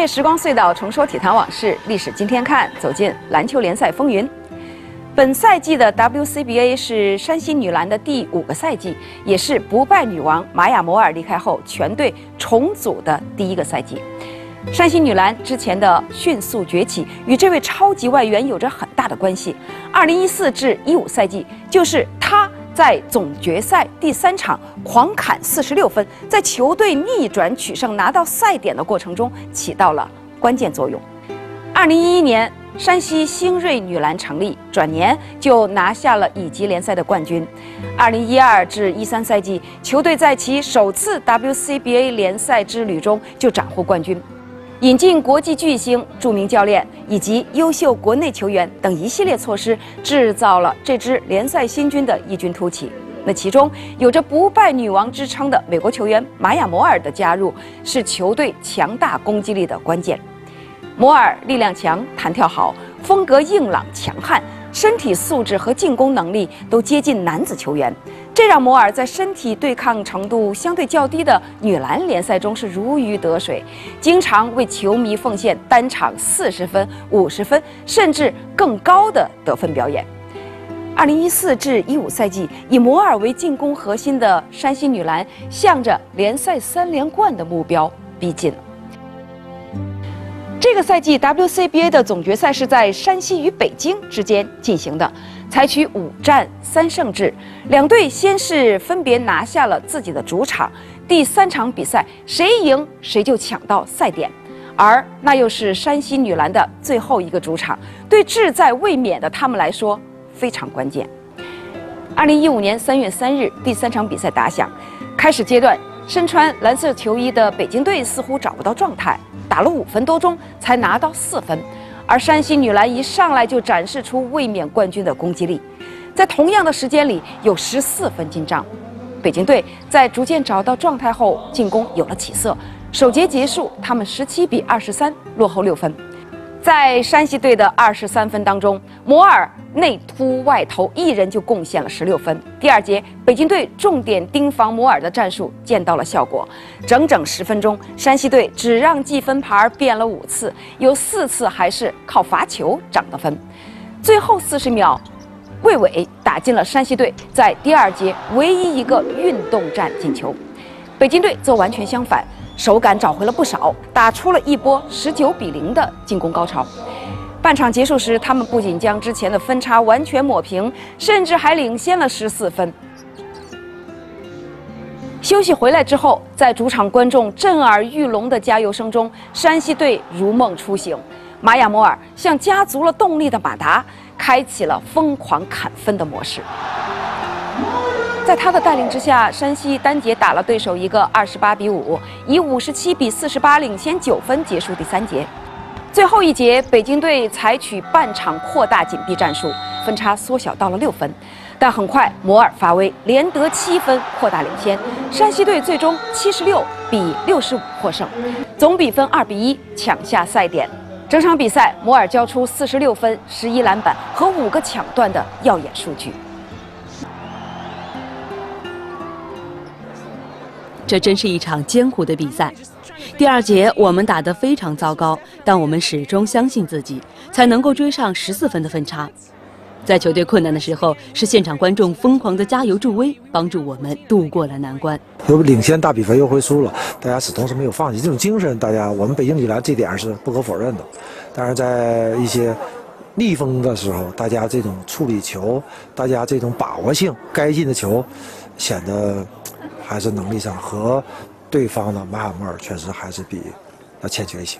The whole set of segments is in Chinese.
越时光隧道，重说体坛往事，历史今天看，走进篮球联赛风云。本赛季的 WCBA 是山西女篮的第五个赛季，也是不败女王玛雅·摩尔离开后全队重组的第一个赛季。山西女篮之前的迅速崛起与这位超级外援有着很大的关系。2014至15赛季，就是她在总决赛第三场狂砍46分，在球队逆转取胜拿到赛点的过程中起到了关键作用。2011年。山西星瑞女篮成立，转年就拿下了乙级联赛的冠军。二零一二至一三赛季，球队在其首次 WCBA 联赛之旅中就斩获冠军。引进国际巨星、著名教练以及优秀国内球员等一系列措施，制造了这支联赛新军的异军突起。那其中有着“不败女王”之称的美国球员玛雅·摩尔的加入，是球队强大攻击力的关键。摩尔力量强，弹跳好，风格硬朗强悍，身体素质和进攻能力都接近男子球员，这让摩尔在身体对抗程度相对较低的女篮联赛中是如鱼得水，经常为球迷奉献单场四十分、五十分甚至更高的得分表演。二零一四至一五赛季，以摩尔为进攻核心的山西女篮，向着联赛三连冠的目标逼近。这个赛季 WCBA 的总决赛是在山西与北京之间进行的，采取五战三胜制，两队先是分别拿下了自己的主场，第三场比赛谁赢谁就抢到赛点，而那又是山西女篮的最后一个主场，对志在卫冕的他们来说非常关键。二零一五年三月三日，第三场比赛打响，开始阶段，身穿蓝色球衣的北京队似乎找不到状态。打了五分多钟才拿到四分，而山西女篮一上来就展示出卫冕冠军的攻击力，在同样的时间里有十四分进账。北京队在逐渐找到状态后，进攻有了起色。首节结束，他们十七比二十三落后六分。在山西队的二十三分当中，摩尔内突外投，一人就贡献了十六分。第二节，北京队重点盯防摩尔的战术见到了效果，整整十分钟，山西队只让计分牌变了五次，有四次还是靠罚球涨的分。最后四十秒，魏伟打进了山西队在第二节唯一一个运动战进球。北京队则完全相反。手感找回了不少，打出了一波十九比零的进攻高潮。半场结束时，他们不仅将之前的分差完全抹平，甚至还领先了十四分。休息回来之后，在主场观众震耳欲聋的加油声中，山西队如梦初醒。玛雅·摩尔像加足了动力的马达，开启了疯狂砍分的模式。在他的带领之下，山西单节打了对手一个二十八比五，以五十七比四十八领先九分结束第三节。最后一节，北京队采取半场扩大紧逼战术，分差缩小到了六分。但很快摩尔发威，连得七分扩大领先。山西队最终七十六比六十五获胜，总比分二比一抢下赛点。整场比赛，摩尔交出四十六分、十一篮板和五个抢断的耀眼数据。这真是一场艰苦的比赛。第二节我们打得非常糟糕，但我们始终相信自己，才能够追上十四分的分差。在球队困难的时候，是现场观众疯狂的加油助威，帮助我们度过了难关。又领先大比分又会输了，大家始终是没有放弃这种精神。大家，我们北京女篮这点是不可否认的。但是在一些逆风的时候，大家这种处理球，大家这种把握性，该进的球，显得。还是能力上和对方的马尔莫尔确实还是比要欠缺一些。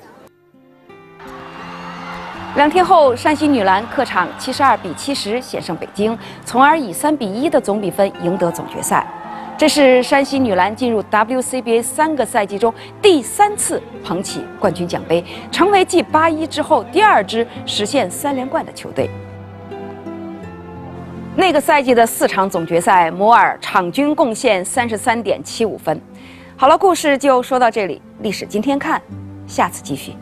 两天后，山西女篮客场七十二比七十险胜北京，从而以三比一的总比分赢得总决赛。这是山西女篮进入 WCBA 三个赛季中第三次捧起冠军奖杯，成为继八一之后第二支实现三连冠的球队。那个赛季的四场总决赛，摩尔场均贡献三十三点七五分。好了，故事就说到这里。历史今天看，下次继续。